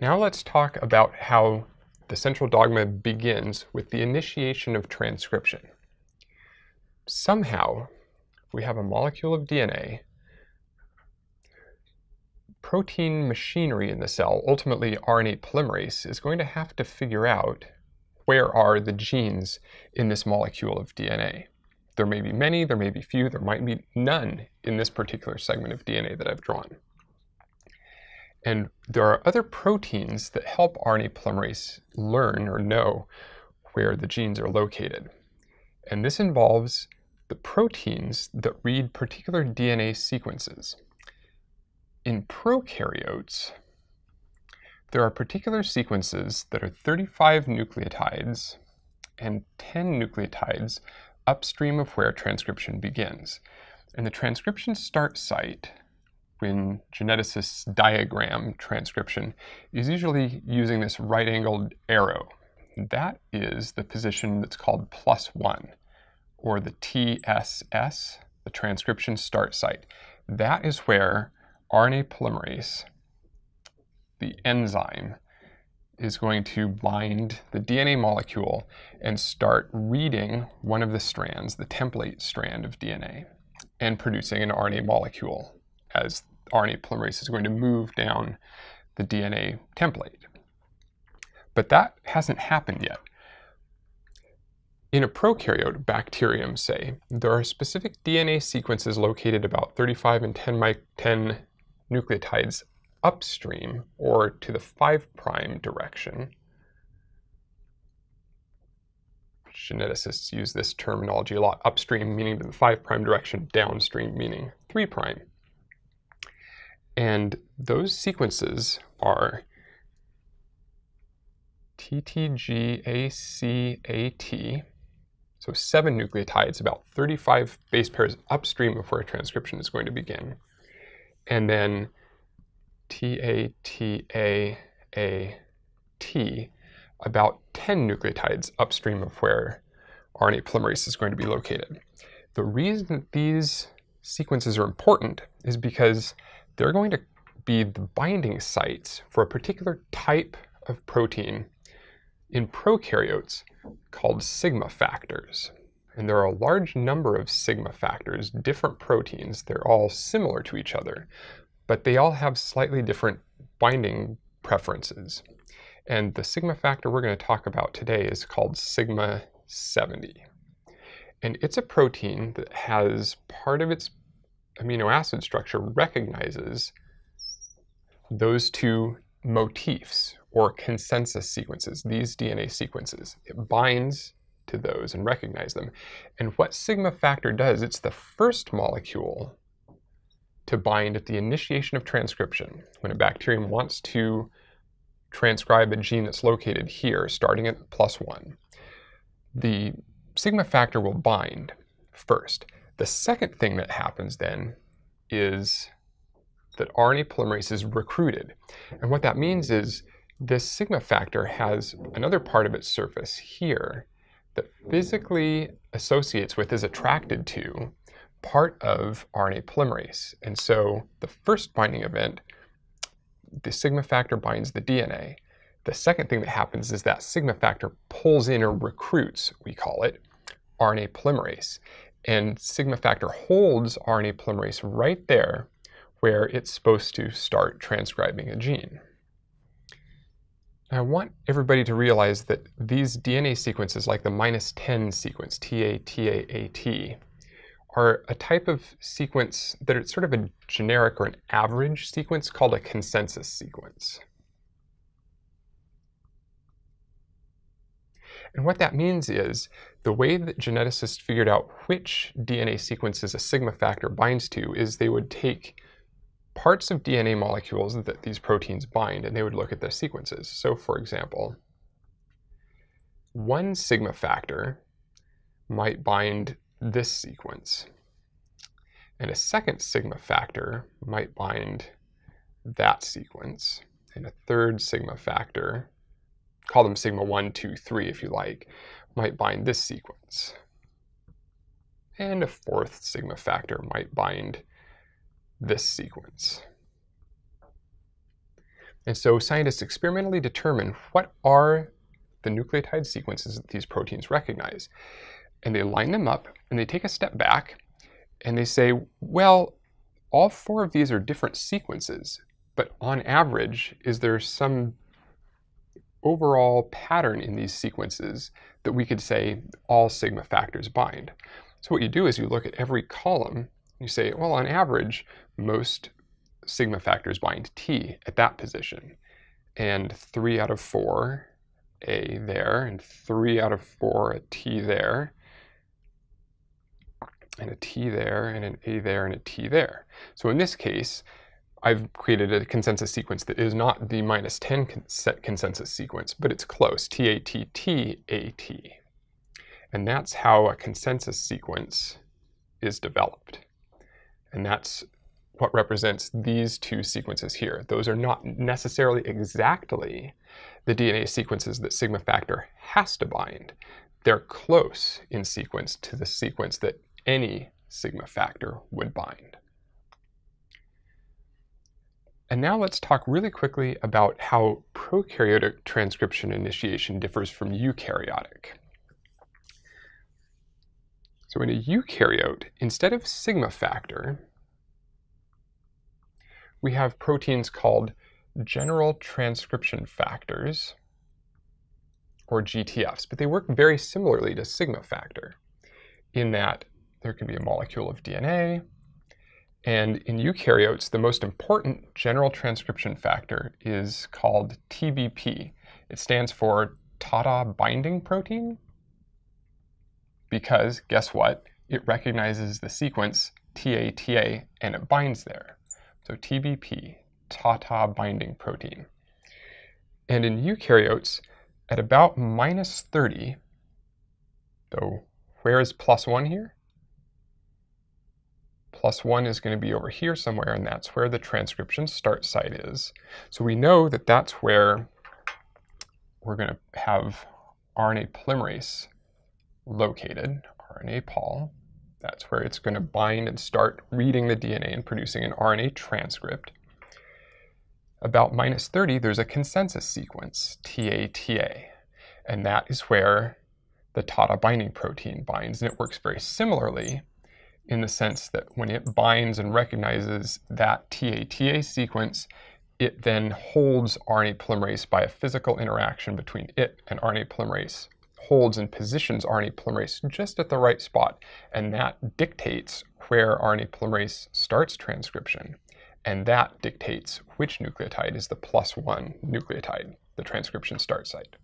Now let's talk about how the central dogma begins with the initiation of transcription. Somehow, we have a molecule of DNA, protein machinery in the cell, ultimately RNA polymerase, is going to have to figure out where are the genes in this molecule of DNA. There may be many, there may be few, there might be none in this particular segment of DNA that I've drawn. And there are other proteins that help RNA polymerase learn or know where the genes are located. And this involves the proteins that read particular DNA sequences. In prokaryotes, there are particular sequences that are 35 nucleotides and 10 nucleotides upstream of where transcription begins. And the transcription start site, when geneticists diagram transcription, is usually using this right-angled arrow. That is the position that's called plus one, or the TSS, the transcription start site. That is where RNA polymerase, the enzyme, is going to bind the DNA molecule and start reading one of the strands, the template strand of DNA, and producing an RNA molecule as RNA polymerase is going to move down the DNA template. But that hasn't happened yet. In a prokaryote, bacterium say, there are specific DNA sequences located about 35 and 10, 10 nucleotides upstream or to the 5' direction. Geneticists use this terminology a lot. Upstream meaning the 5' direction, downstream meaning 3'. And those sequences are TTGACAT, so seven nucleotides, about 35 base pairs upstream of where transcription is going to begin. And then TATAAT, about 10 nucleotides upstream of where RNA polymerase is going to be located. The reason that these sequences are important is because they're going to be the binding sites for a particular type of protein in prokaryotes called sigma factors. And there are a large number of sigma factors, different proteins. They're all similar to each other, but they all have slightly different binding preferences. And the sigma factor we're going to talk about today is called sigma 70. And it's a protein that has part of its amino acid structure recognizes those two motifs or consensus sequences, these DNA sequences. It binds to those and recognize them. And what sigma factor does, it's the first molecule to bind at the initiation of transcription. When a bacterium wants to transcribe a gene that's located here, starting at plus one, the sigma factor will bind first. The second thing that happens then is that RNA polymerase is recruited. And what that means is this sigma factor has another part of its surface here that physically associates with, is attracted to, part of RNA polymerase. And so the first binding event, the sigma factor binds the DNA. The second thing that happens is that sigma factor pulls in or recruits, we call it, RNA polymerase. And sigma factor holds RNA polymerase right there where it's supposed to start transcribing a gene. I want everybody to realize that these DNA sequences, like the minus 10 sequence, TATAAT, are a type of sequence that it's sort of a generic or an average sequence called a consensus sequence. And what that means is the way that geneticists figured out which DNA sequences a sigma factor binds to is they would take parts of DNA molecules that these proteins bind and they would look at their sequences. So for example, one sigma factor might bind this sequence. And a second sigma factor might bind that sequence. And a third sigma factor, call them sigma 1, 2, 3 if you like, might bind this sequence. And a fourth sigma factor might bind this sequence. And so scientists experimentally determine what are the nucleotide sequences that these proteins recognize. And they line them up and they take a step back and they say, well, all four of these are different sequences, but on average, is there some overall pattern in these sequences that we could say all sigma factors bind? So what you do is you look at every column, you say, well, on average, most sigma factors bind T at that position. And three out of four, A there, and three out of four, a T there, and a T there, and an A there, and a T there. So in this case, I've created a consensus sequence that is not the minus 10 set consensus sequence, but it's close, T-A-T-T-A-T. And that's how a consensus sequence is developed. And that's what represents these two sequences here. Those are not necessarily exactly the DNA sequences that sigma factor has to bind. They're close in sequence to the sequence that any sigma factor would bind. And now let's talk really quickly about how prokaryotic transcription initiation differs from eukaryotic. So in a eukaryote, instead of sigma factor, we have proteins called general transcription factors, or GTFs, but they work very similarly to sigma factor in that there can be a molecule of DNA, and in eukaryotes, the most important general transcription factor is called TBP. It stands for TATA binding protein because, guess what? It recognizes the sequence TATA and it binds there. So TBP, TATA binding protein. And in eukaryotes, at about minus 30, though where is plus 1 here? Plus 1 is going to be over here somewhere, and that's where the transcription start site is. So we know that that's where we're going to have RNA polymerase located, RNA pol. That's where it's going to bind and start reading the DNA and producing an RNA transcript. About minus 30, there's a consensus sequence, TATA, and that is where the TATA binding protein binds, and it works very similarly in the sense that when it binds and recognizes that TATA sequence, it then holds RNA polymerase by a physical interaction between it and RNA polymerase holds and positions RNA polymerase just at the right spot, and that dictates where RNA polymerase starts transcription. And that dictates which nucleotide is the plus one nucleotide, the transcription start site.